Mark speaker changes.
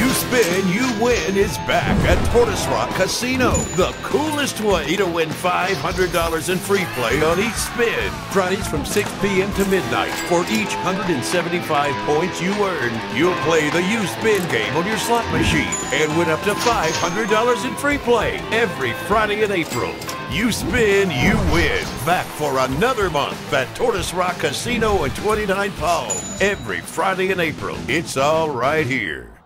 Speaker 1: U-Spin, You Win is back at Tortoise Rock Casino. The coolest way to win $500 in free play on each spin. Fridays from 6 p.m. to midnight. For each 175 points you earn, you'll play the U-Spin game on your slot machine and win up to $500 in free play every Friday in April. You spin, you win. Back for another month at Tortoise Rock Casino and 29 Palms. Every Friday in April. It's all right here.